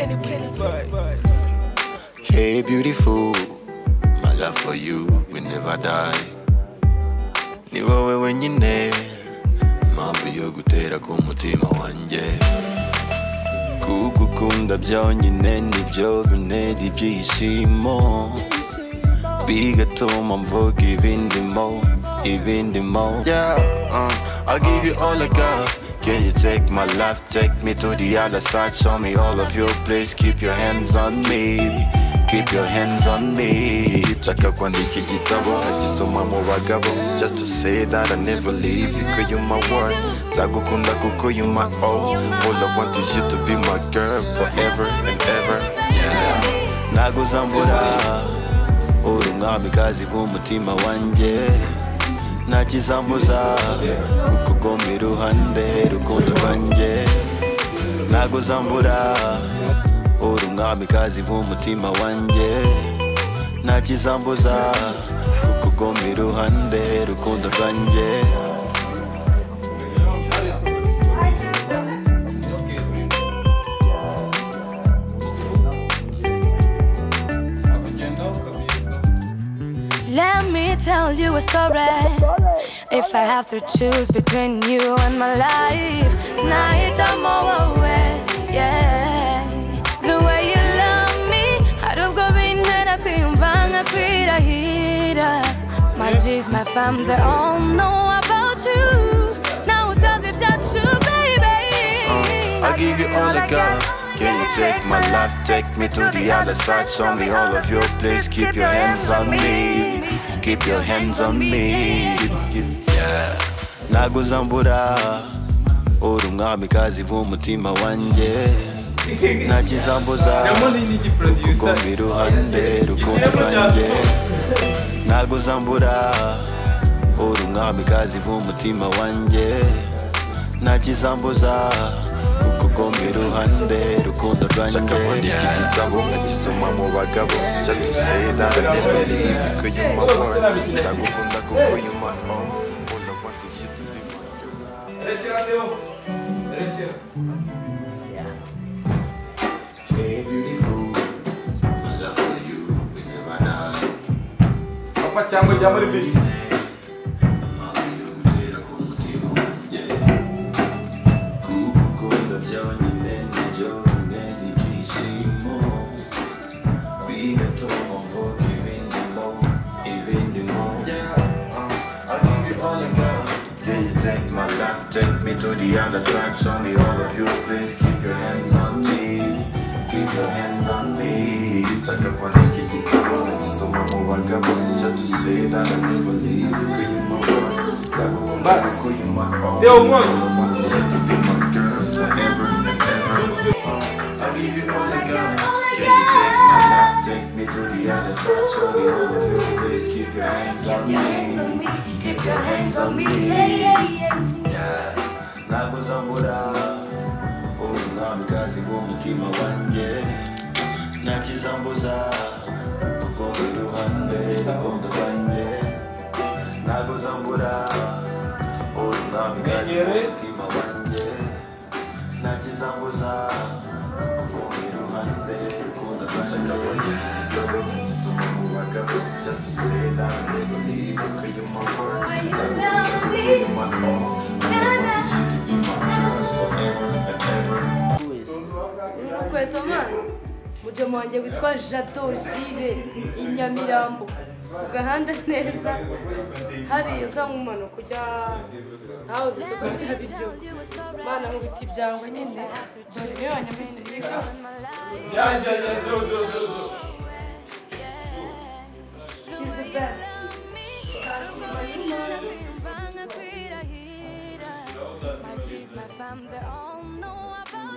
Kenny Kenny Hey, beautiful, my love for you will never die. Ni wowe wenyine mpamvu yo gutera k'umutima wanjye kugukunda byonyine nibyo bintera ibyishimo bigatuma mvuga ibindimo ibindimo. Yeah, uh, I'll give you all I got Can you take my life, take me to the other side. Show me all of your place, keep your hands on me. Keep your hands on me. Nshaka kwandika igitabo nkagisoma mu bagabo. Just to say that I never leave you Cause you're my word Nzagukunda kuko you're my all. All I want is you to be my girl Forever and ever. Yeah. Naguzambura uri umwamikazi w'umutima wanjye ntakizambuza kukugoma iruhande rukundo rwanjye. Naguzambura uri umwamikazi w'umutima wanjye. Ntakizambuza kukugomba iruhande rukundo rwanjye tell you a story. If I have to choose between you and my life, night or away, yeah. The way you love me, I don't go in and I couldn't bang a hira. My G's, my fam, they all know about you. Now it does it that you, baby. Uh, I'll give you all I got. Can you take my life, take me to the other side, show me all of your place, keep your hands on me, keep your hands on me. Yeah. Naguzambura, uri umwamikazi w'umutima wanjye ntakizambuza kugoma iruhande rukundo rwanjye naguzambura uri umwamikazi w'umutima wanjye ntakizambuza kugombera uruhande rukundo rwanjye ndakabondika igitabo nkagisoma mu bagabo. Nzadusera ndemere ibiko yuma wone nzagukunda kuko yuma omu unkunda kwanta ishitu bimwe rekera ndeba rekera cyangwa jya muri bisi take my life, take me to the other side Show me all of your place, keep your hands on me Keep your hands on me Nshaka kwandika igitabo nkagisoma I'll give you all I got Can you take my life, take me to the other side Show me all of your place, keep your hands on me Keep your hands on me. Yeah, naguzambura uri umwamikazi w'umutima wanjye ntakizambuza kugoma iruhande rukundo rwanjye naguzambura uri umwamikazi w'umutima wanjye ntakizambuza urukweto mwana mujama wanjye witwa jado jire i nyamirambo. Gahanda neza. Hariya uza nk'umanuka ujya aho isoko rya biryo mana mu biti byawe nyine. Dore niyo wanyamwinjiye byose yaje yaje do do do do He's the best.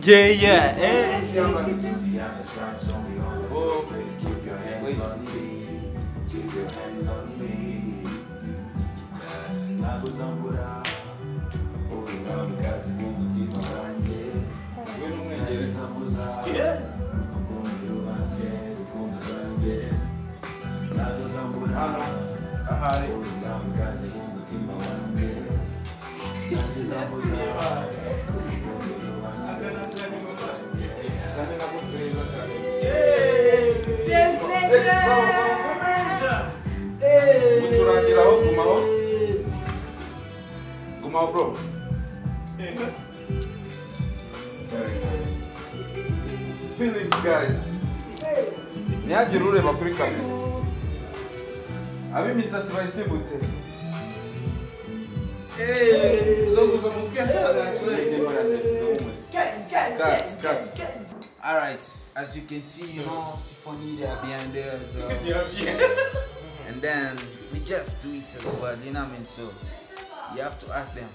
Yeah, yeah, eh. wait we mucurangiraho gumaho gumaho bro Feelings guys ntihagire ureba kuri kamera ab'imisatsi bayisimbutse zoguza umutwe Cut, cut. Alright, as you can see, you know, Symphony they are behind there, so and then we just do it as well, you know what I mean? So you have to ask them